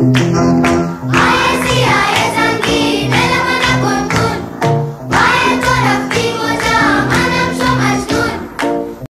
Thank